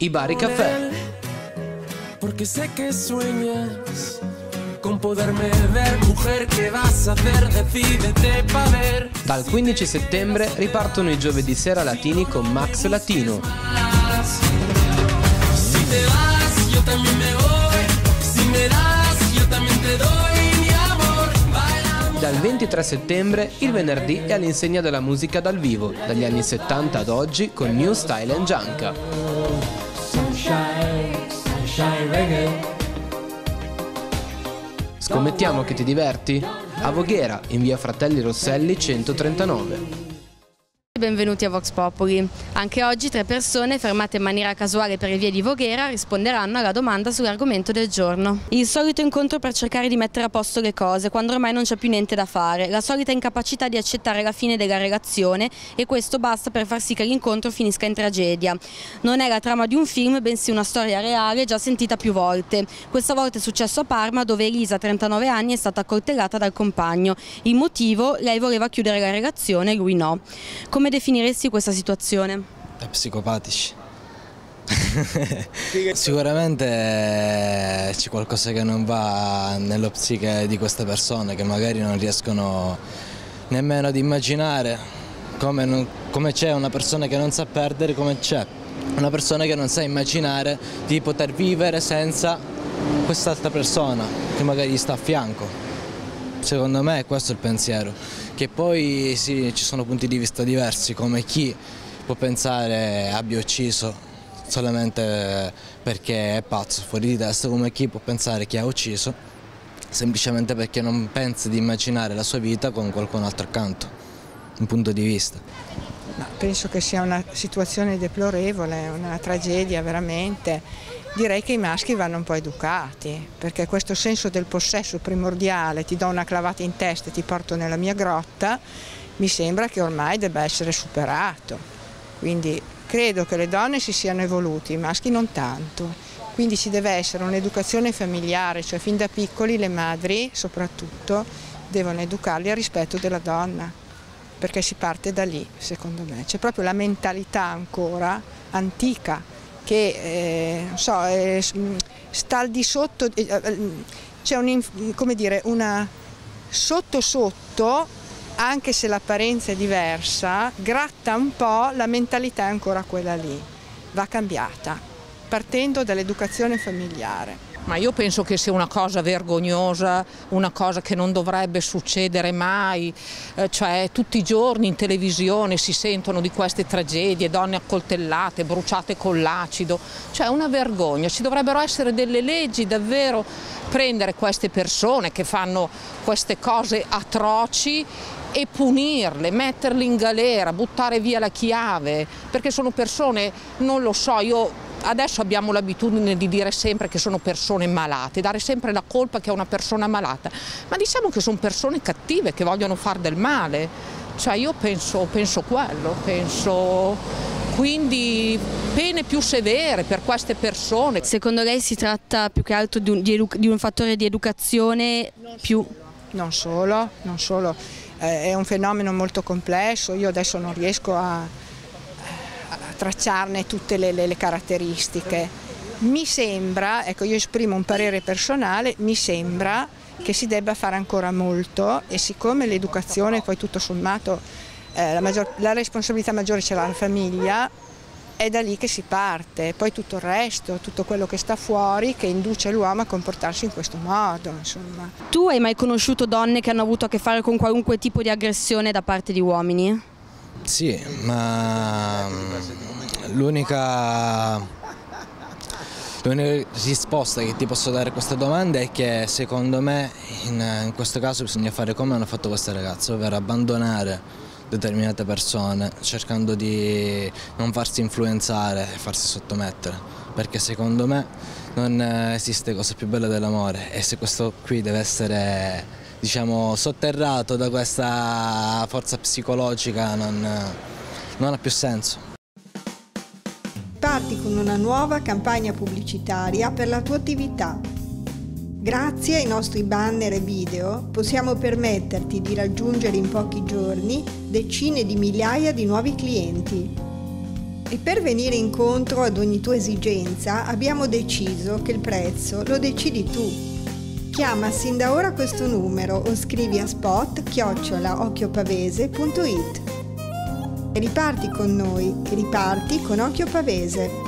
I Bari Caffè. Porque sé que sueñas con poderme ver, mujer, ¿qué vas a hacer? Decídete pa' ver. Dal 15 settembre ripartono i giovedì sera latini con Max Latino. Dal 23 settembre il venerdì è all'insegna della musica dal vivo, dagli anni 70 ad oggi con New Style and Junka. Scommettiamo che ti diverti? A Voghera, in via Fratelli Rosselli 139. Benvenuti a Vox Populi. Anche oggi tre persone fermate in maniera casuale per le vie di Voghera risponderanno alla domanda sull'argomento del giorno. Il solito incontro per cercare di mettere a posto le cose quando ormai non c'è più niente da fare, la solita incapacità di accettare la fine della relazione e questo basta per far sì che l'incontro finisca in tragedia. Non è la trama di un film, bensì una storia reale già sentita più volte. Questa volta è successo a Parma dove Elisa, 39 anni, è stata accoltellata dal compagno. Il motivo? Lei voleva chiudere la relazione, lui no. Come definiresti questa situazione? Da psicopatici. Sicuramente eh, c'è qualcosa che non va nello psiche di queste persone che magari non riescono nemmeno ad immaginare come, come c'è una persona che non sa perdere, come c'è una persona che non sa immaginare di poter vivere senza quest'altra persona che magari gli sta a fianco. Secondo me questo è il pensiero, che poi sì, ci sono punti di vista diversi, come chi può pensare abbia ucciso solamente perché è pazzo, fuori di testa, come chi può pensare che ha ucciso semplicemente perché non pensa di immaginare la sua vita con qualcun altro accanto, un punto di vista. Ma penso che sia una situazione deplorevole, una tragedia veramente. Direi che i maschi vanno un po' educati, perché questo senso del possesso primordiale, ti do una clavata in testa e ti porto nella mia grotta, mi sembra che ormai debba essere superato. Quindi credo che le donne si siano evoluti, i maschi non tanto. Quindi ci deve essere un'educazione familiare, cioè fin da piccoli le madri soprattutto devono educarli al rispetto della donna perché si parte da lì, secondo me. C'è proprio la mentalità ancora antica che eh, so, eh, s- sta al di sotto, eh, eh, c'è un, inf- come dire, una sotto sotto, anche se l'apparenza è diversa, gratta un po', la mentalità è ancora quella lì, va cambiata, partendo dall'educazione familiare. Ma io penso che sia una cosa vergognosa, una cosa che non dovrebbe succedere mai, eh, cioè tutti i giorni in televisione si sentono di queste tragedie, donne accoltellate, bruciate con l'acido, cioè una vergogna, ci dovrebbero essere delle leggi davvero, prendere queste persone che fanno queste cose atroci e punirle, metterle in galera, buttare via la chiave, perché sono persone, non lo so, io adesso abbiamo l'abitudine di dire sempre che sono persone malate, dare sempre la colpa che è una persona malata, ma diciamo che sono persone cattive che vogliono fare del male, cioè io penso, penso quello, penso quindi pene più severe per queste persone. Secondo lei si tratta più che altro di un, di di un fattore di educazione più... Non solo, non solo, eh, è un fenomeno molto complesso, io adesso non riesco a tracciarne tutte le, le- le caratteristiche. Mi sembra, ecco io esprimo un parere personale, mi sembra che si debba fare ancora molto e siccome l'educazione poi tutto sommato eh, la, maggior- la responsabilità maggiore ce l'ha la famiglia, è da lì che si parte, poi tutto il resto, tutto quello che sta fuori che induce l'uomo a comportarsi in questo modo, insomma. Tu hai mai conosciuto donne che hanno avuto a che fare con qualunque tipo di aggressione da parte di uomini? Sì, ma mm, l'unica, risposta che ti posso dare a questa domanda è che secondo me in, in questo caso bisogna fare come hanno fatto queste ragazze, ovvero abbandonare determinate persone cercando di non farsi influenzare e farsi sottomettere, perché secondo me non esiste cosa più bella dell'amore. E se questo qui deve essere diciamo sotterrato da questa forza psicologica non, non ha più senso. Parti con una nuova campagna pubblicitaria per la tua attività. Grazie ai nostri banner e video possiamo permetterti di raggiungere in pochi giorni decine di migliaia di nuovi clienti. E per venire incontro ad ogni tua esigenza abbiamo deciso che il prezzo lo decidi tu. Chiama sin da ora questo numero o scrivi a spot chiocciolaocchiopavese.it. Riparti con noi, riparti con Occhio Pavese.